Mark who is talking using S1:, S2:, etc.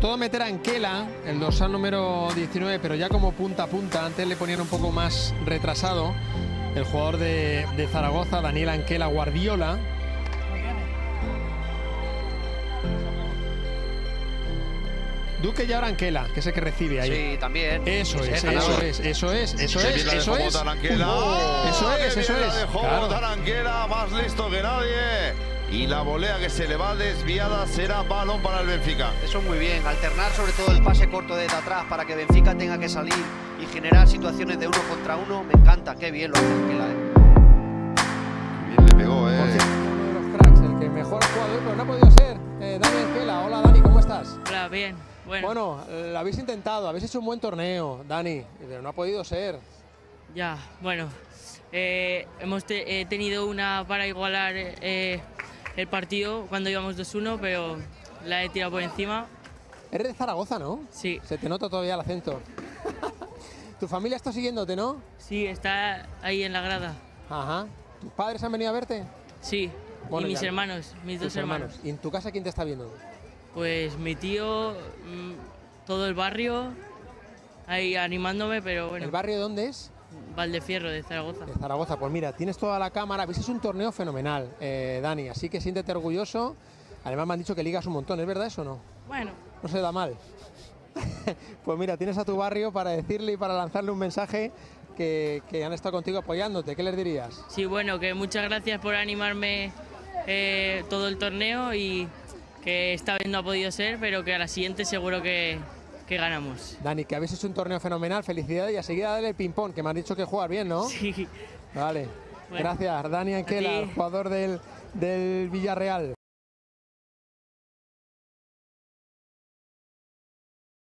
S1: Todo meter a Anquela, el dorsal número 19, pero ya como punta a punta. Antes le ponían un poco más retrasado el jugador de, de Zaragoza, Daniel Anquela Guardiola. Duque y ahora Anquela, que es el que recibe ahí.
S2: Sí, también.
S1: Eso
S2: Sí,
S1: es, eso es, eso es, eso es, eso es. Eso es, eso es.
S3: Más listo que nadie. Y la volea que se le va desviada será balón para el Benfica.
S2: Eso muy bien, alternar sobre todo el pase corto desde atrás para que Benfica tenga que salir y generar situaciones de uno contra uno. Me encanta, qué bien lo hace Anquela, ¿eh?
S3: Bien le pegó,
S1: Por
S3: eh.
S1: cierto, uno de los cracks, el que mejor ha jugado hoy, pero no ha podido ser. Eh, Dani Anquela, hola Dani, ¿cómo estás?
S4: Hola, bien. Bueno,
S1: Bueno, lo habéis intentado, habéis hecho un buen torneo, Dani, pero no ha podido ser.
S4: ya, bueno. eh, hemos te- he tenido una para igualar eh, el partido cuando íbamos 2-1, pero la he tirado por encima.
S1: Eres de Zaragoza, ¿no?
S4: Sí,
S1: Se te nota todavía el acento. tu familia está siguiéndote, ¿no?
S4: sí, está ahí en la grada.
S1: Ajá. ¿Tus padres han venido a verte?
S4: Sí,
S1: Bueno,
S4: y mis
S1: ya-
S4: hermanos, mis dos hermanos.
S1: ¿Y en tu casa quién te está viendo?
S4: Pues mi tío, mm, todo el barrio, ahí animándome, pero bueno,
S1: ¿El barrio de dónde es?
S4: Valdefierro de Zaragoza.
S1: De Zaragoza. Pues mira, tienes toda la cámara. Veis, es un torneo fenomenal, eh, Dani. Así que siéntete orgulloso. Además me han dicho que ligas un montón, ¿es verdad eso o no?
S4: Bueno,
S1: No se da mal. pues mira, tienes a tu barrio para decirle y para lanzarle un mensaje que, que han estado contigo apoyándote. ¿Qué les dirías?
S4: Sí, bueno, que muchas gracias por animarme eh, todo el torneo y que esta vez no ha podido ser, pero que a la siguiente seguro que, que ganamos.
S1: Dani, que habéis hecho un torneo fenomenal. Felicidades y a seguir a darle el ping-pong, que me han dicho que juegas bien, ¿no?
S4: Sí.
S1: Vale.
S4: Bueno,
S1: Gracias, Dani Anquela, jugador del, del Villarreal.